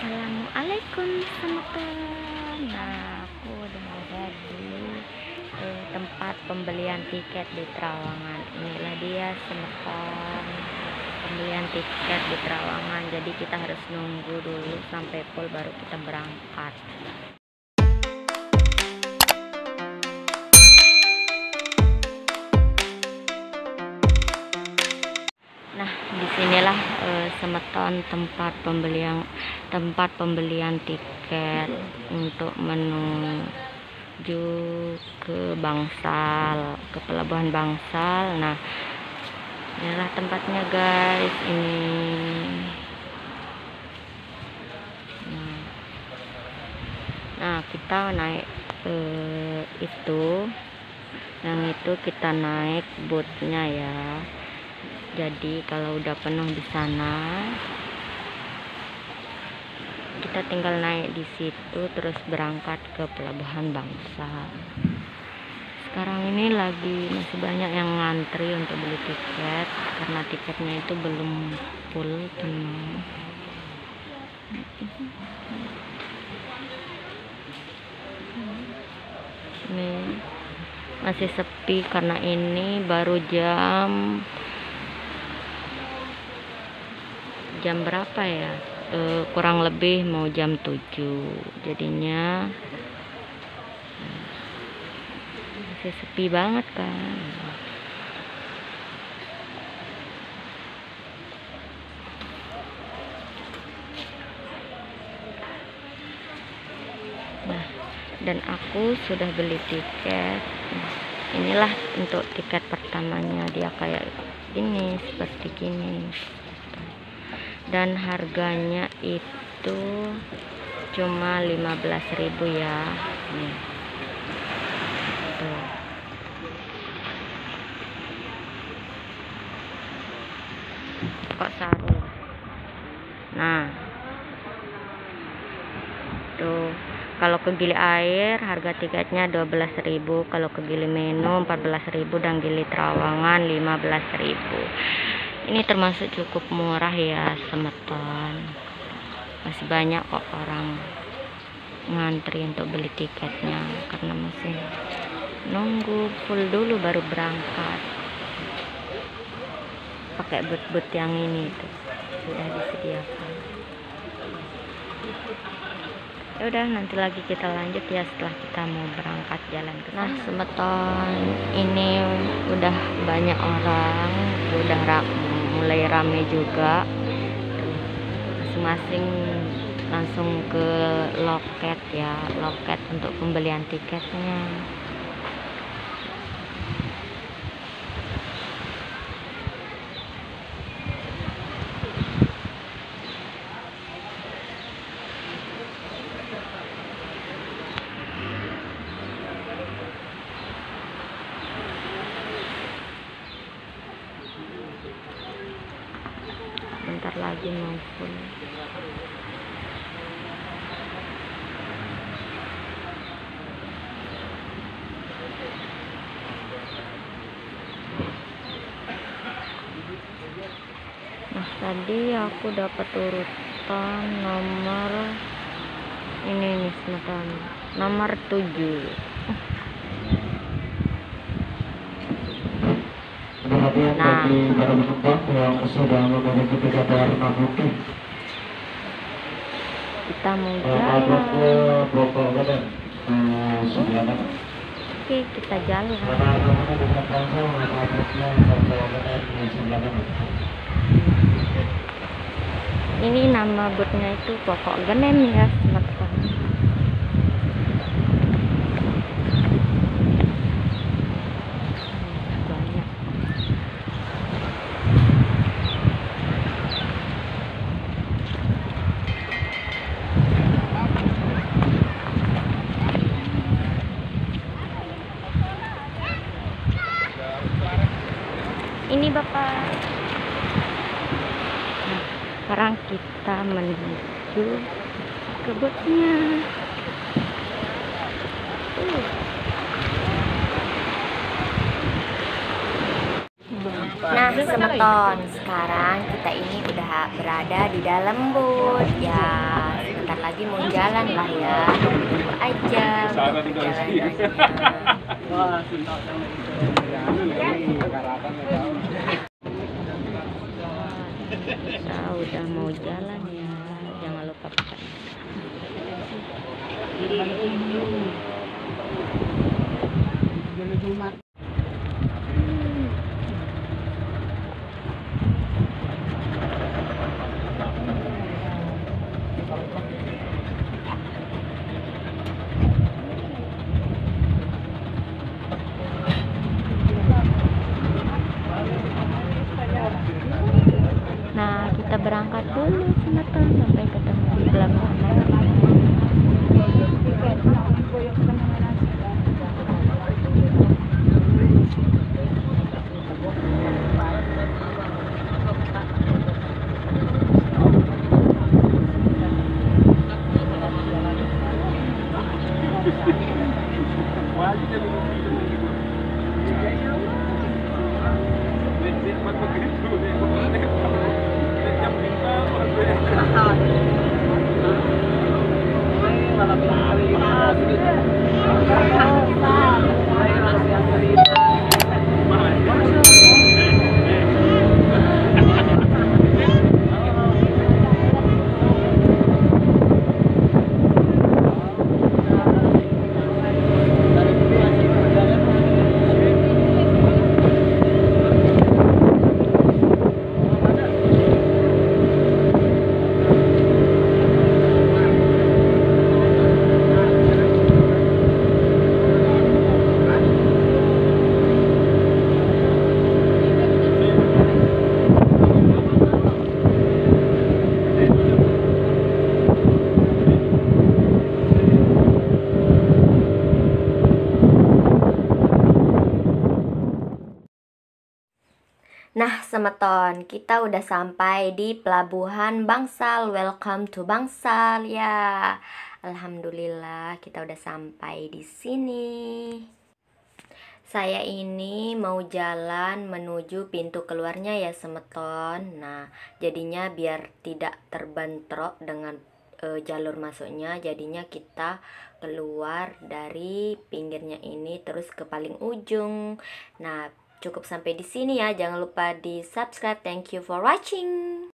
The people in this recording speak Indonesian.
Assalamualaikum teman-teman Nah aku udah ada di eh, tempat pembelian tiket di Terawangan Inilah dia semeton pembelian tiket di Terawangan Jadi kita harus nunggu dulu sampai full baru kita berangkat. Nah, di sinilah semeton tempat pembelian tempat pembelian tiket untuk menuju ke Bangsal, ke pelabuhan Bangsal. Nah, inilah tempatnya guys. Ini. Nah, kita naik uh, itu. Yang itu kita naik bootnya ya jadi kalau udah penuh di sana kita tinggal naik di situ terus berangkat ke pelabuhan bangsa. Sekarang ini lagi masih banyak yang ngantri untuk beli tiket karena tiketnya itu belum full penuh ini masih sepi karena ini baru jam jam berapa ya? E, kurang lebih mau jam 7 jadinya. Masih sepi banget kan nah dan aku sudah beli tiket. Inilah untuk tiket pertamanya dia kayak ini seperti gini dan harganya itu cuma 15.000 ya. Nih tuh. Kok saru? Nah. Tuh. Kalau ke gili air harga tiketnya 12.000 kalau ke gili minum 14.000 dan gili terawangan 15.000 ini termasuk cukup murah ya semeton. Masih banyak kok orang ngantri untuk beli tiketnya karena masih nunggu full dulu baru berangkat. Pakai but-but yang ini tuh sudah disediakan. Ya udah nanti lagi kita lanjut ya setelah kita mau berangkat jalan ke nah semeton ini udah banyak orang udah rapi mulai rame juga. Masing-masing langsung ke loket ya loket untuk pembelian tiketnya bentar lagi mau full nah tadi aku dapat urutan nomor ini nih semetan nomor 7 nah. yang sudah memiliki kita ke Bogor oke kita jalan. Langsung Bogor ini nama botnya itu pokok genem ya teman-teman banyak ini bapak nah, sekarang kita menuju ke botnya uh. Nah, semeton. Sekarang kita ini udah berada di dalam booth ya. bentar lagi mau jalan lah ya tunggu aja untuk perjalanannya kita udah mau jalan ya jangan lupa pakai Nah, kita berangkat dulu Sinetron sampai ketemu di pelabuhan. Nah, semeton, kita udah sampai di pelabuhan Bangsal. Welcome to Bangsal ya. Alhamdulillah, kita udah sampai di sini. Saya ini mau jalan menuju pintu keluarnya ya, semeton. Nah, jadinya biar tidak terbentrok dengan eh, jalur masuknya, jadinya kita keluar dari pinggirnya ini terus ke paling ujung. Nah, cukup sampai di sini ya. Jangan lupa di subscribe. Thank you for watching.